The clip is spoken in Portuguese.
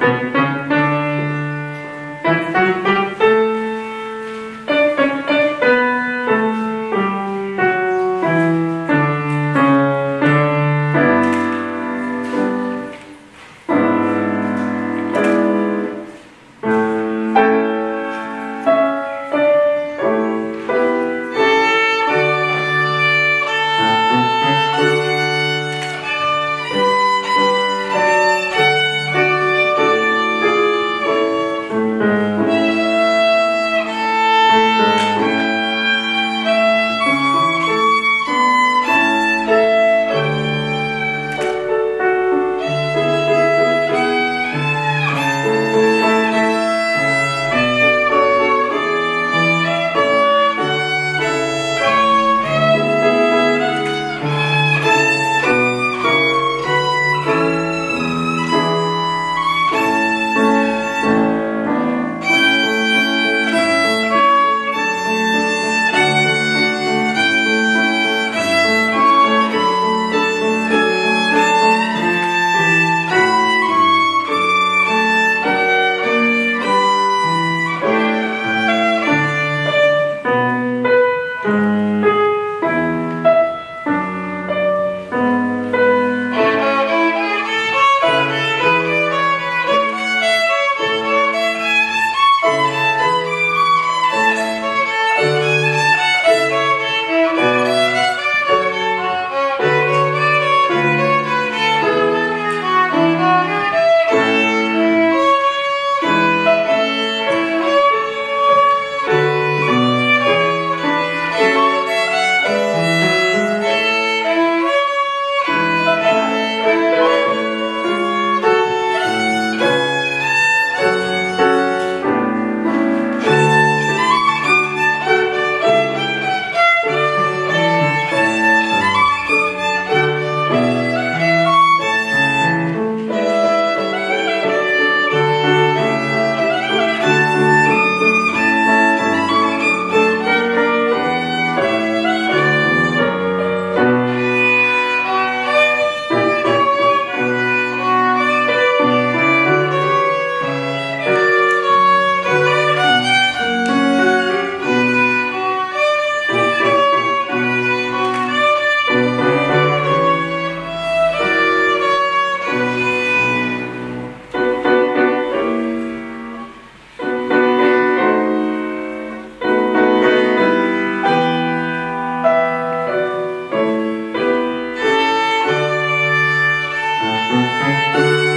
Música Música